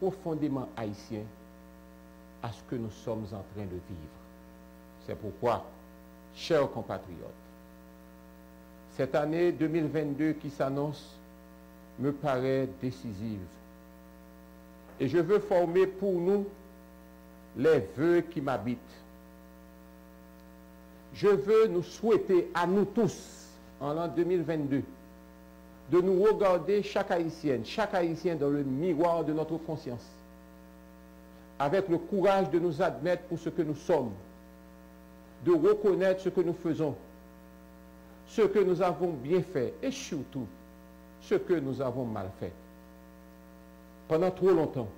profondément haïtien à ce que nous sommes en train de vivre. C'est pourquoi, chers compatriotes, cette année 2022 qui s'annonce me paraît décisive. Et je veux former pour nous les vœux qui m'habitent. Je veux nous souhaiter à nous tous, en l'an 2022, de nous regarder chaque haïtienne, chaque haïtien dans le miroir de notre conscience, avec le courage de nous admettre pour ce que nous sommes, de reconnaître ce que nous faisons, ce que nous avons bien fait et surtout ce que nous avons mal fait. Pendant trop longtemps,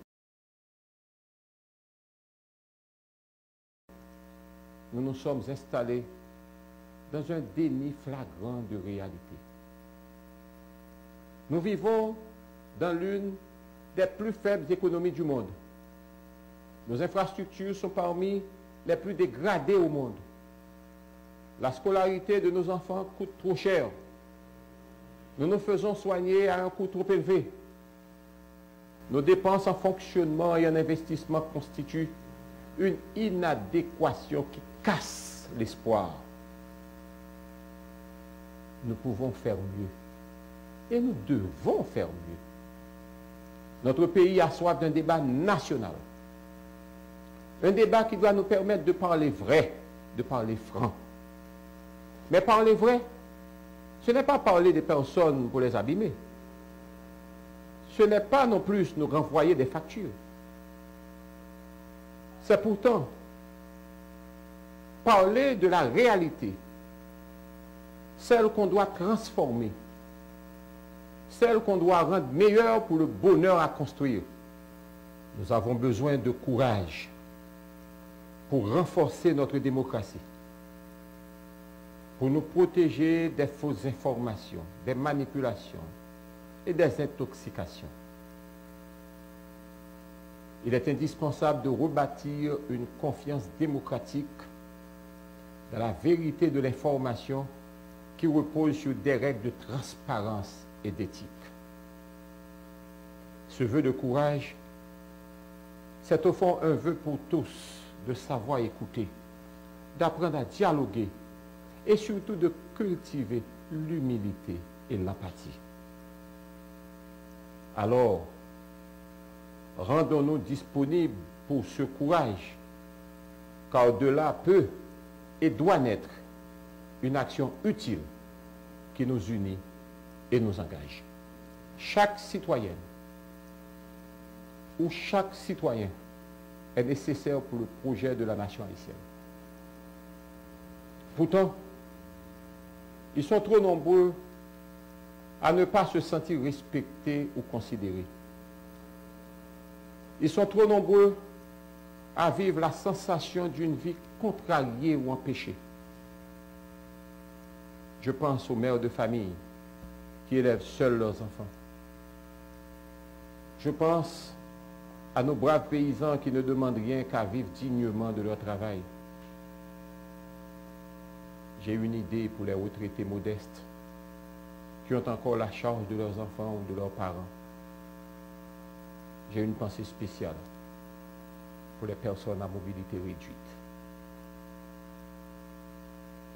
nous nous sommes installés dans un déni flagrant de réalité. Nous vivons dans l'une des plus faibles économies du monde. Nos infrastructures sont parmi les plus dégradées au monde. La scolarité de nos enfants coûte trop cher. Nous nous faisons soigner à un coût trop élevé. Nos dépenses en fonctionnement et en investissement constituent une inadéquation qui casse l'espoir. Nous pouvons faire mieux. Et nous devons faire mieux. Notre pays a soif d'un débat national. Un débat qui doit nous permettre de parler vrai, de parler franc. Mais parler vrai, ce n'est pas parler des personnes pour les abîmer. Ce n'est pas non plus nous renvoyer des factures. C'est pourtant parler de la réalité, celle qu'on doit transformer, celle qu'on doit rendre meilleure pour le bonheur à construire. Nous avons besoin de courage pour renforcer notre démocratie, pour nous protéger des fausses informations, des manipulations et des intoxications. Il est indispensable de rebâtir une confiance démocratique dans la vérité de l'information qui repose sur des règles de transparence et d'éthique. Ce vœu de courage, c'est au fond un vœu pour tous de savoir écouter, d'apprendre à dialoguer et surtout de cultiver l'humilité et l'empathie. Alors, rendons-nous disponibles pour ce courage, car de là peut et doit naître une action utile qui nous unit et nous engage. Chaque citoyenne ou chaque citoyen est nécessaire pour le projet de la nation haïtienne. Pourtant, ils sont trop nombreux à ne pas se sentir respectés ou considérés. Ils sont trop nombreux à vivre la sensation d'une vie contrariée ou empêchée. Je pense aux mères de famille qui élèvent seuls leurs enfants. Je pense à nos braves paysans qui ne demandent rien qu'à vivre dignement de leur travail. J'ai une idée pour les retraités modestes qui ont encore la charge de leurs enfants ou de leurs parents. J'ai une pensée spéciale pour les personnes à mobilité réduite.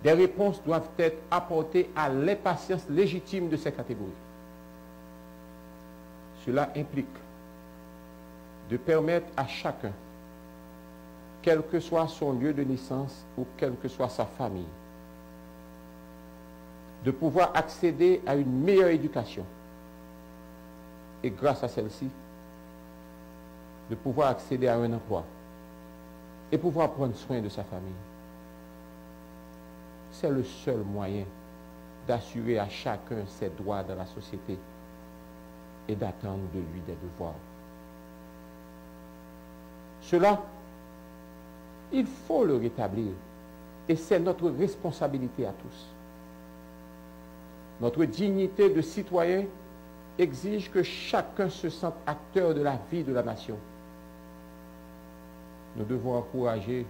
Des réponses doivent être apportées à l'impatience légitime de ces catégories. Cela implique de permettre à chacun, quel que soit son lieu de naissance ou quelle que soit sa famille, de pouvoir accéder à une meilleure éducation. Et grâce à celle-ci, de pouvoir accéder à un emploi et pouvoir prendre soin de sa famille. C'est le seul moyen d'assurer à chacun ses droits dans la société et d'attendre de lui des devoirs. Cela, il faut le rétablir et c'est notre responsabilité à tous. Notre dignité de citoyen exige que chacun se sente acteur de la vie de la nation. Nous devons encourager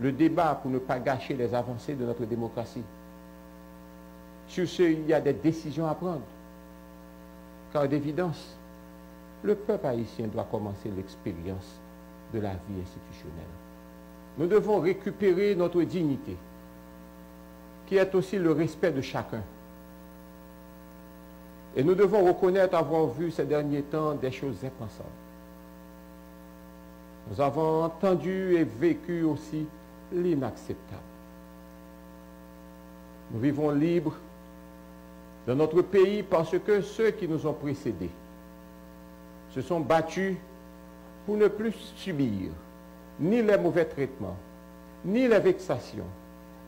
le débat pour ne pas gâcher les avancées de notre démocratie. Sur ce, il y a des décisions à prendre. Car d'évidence, le peuple haïtien doit commencer l'expérience de la vie institutionnelle. Nous devons récupérer notre dignité, qui est aussi le respect de chacun. Et nous devons reconnaître avoir vu ces derniers temps des choses impensables. Nous avons entendu et vécu aussi l'inacceptable. Nous vivons libres dans notre pays parce que ceux qui nous ont précédés se sont battus pour ne plus subir ni les mauvais traitements, ni les vexations,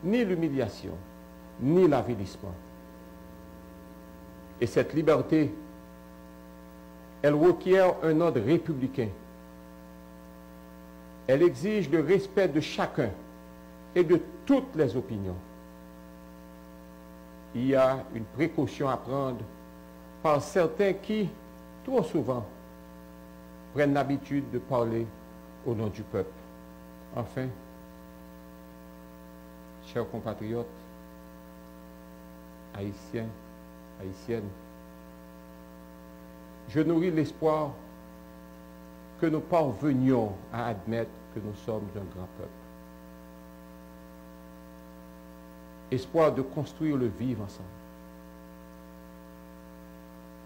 ni l'humiliation, ni l'avilissement. Et cette liberté, elle requiert un ordre républicain. Elle exige le respect de chacun et de toutes les opinions. Il y a une précaution à prendre par certains qui, trop souvent, prennent l'habitude de parler au nom du peuple. Enfin, chers compatriotes, haïtiens, haïtiennes, je nourris l'espoir que nous parvenions à admettre que nous sommes un grand peuple. Espoir de construire le vivre ensemble.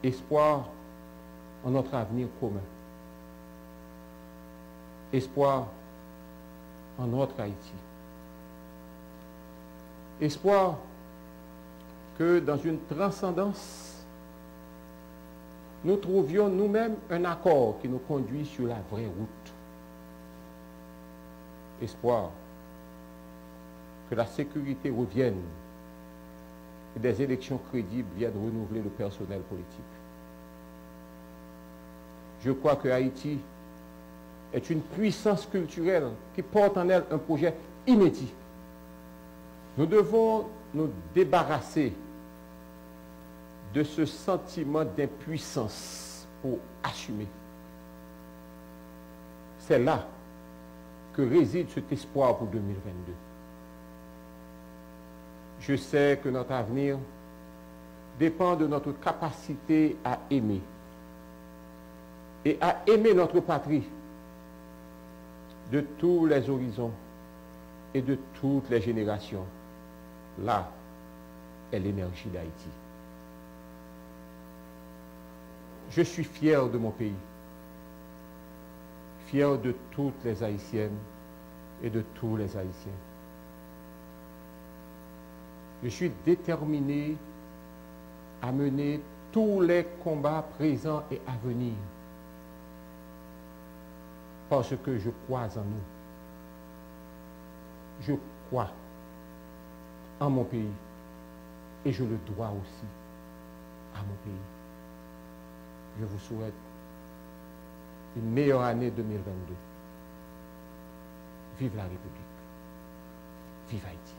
Espoir en notre avenir commun. Espoir en notre Haïti. Espoir que dans une transcendance, nous trouvions nous-mêmes un accord qui nous conduit sur la vraie route. Espoir que la sécurité revienne et des élections crédibles viennent renouveler le personnel politique. Je crois que Haïti est une puissance culturelle qui porte en elle un projet inédit. Nous devons nous débarrasser de ce sentiment d'impuissance pour assumer. C'est là que réside cet espoir pour 2022. Je sais que notre avenir dépend de notre capacité à aimer et à aimer notre patrie de tous les horizons et de toutes les générations. Là est l'énergie d'Haïti. Je suis fier de mon pays, fier de toutes les Haïtiennes et de tous les Haïtiens. Je suis déterminé à mener tous les combats présents et à venir parce que je crois en nous. Je crois en mon pays et je le dois aussi à mon pays. Je vous souhaite une meilleure année 2022. Vive la République. Vive Haïti.